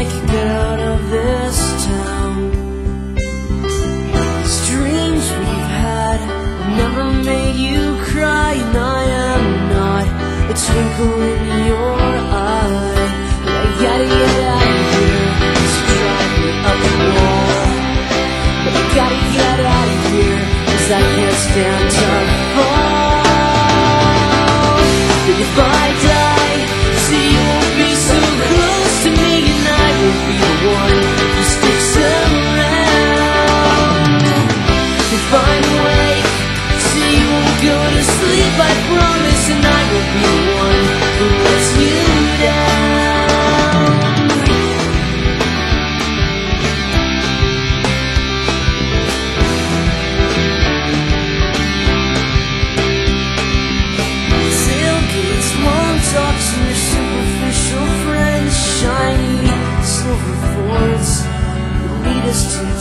I can get out of this town. These dreams we've had never made you cry And I am not. A twinkle in your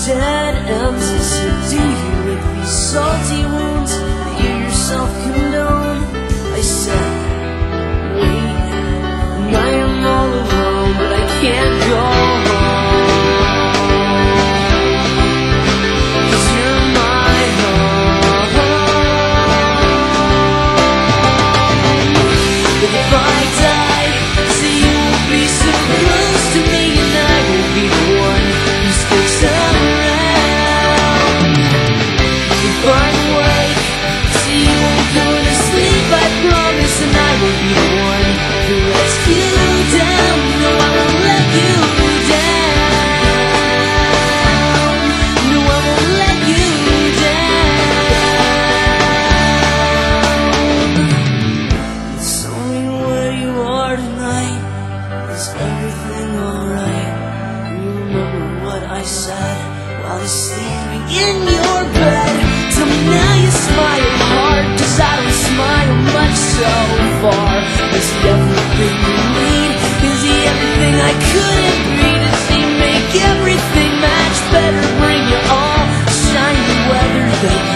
dead empty city with these salty everything alright? Remember what I said while you're sleeping in your bed. Tell me now you smile hard, cause I don't smile much so far. Is he everything you need? Is he everything I couldn't be? Does he make everything match better? Bring you all shiny weather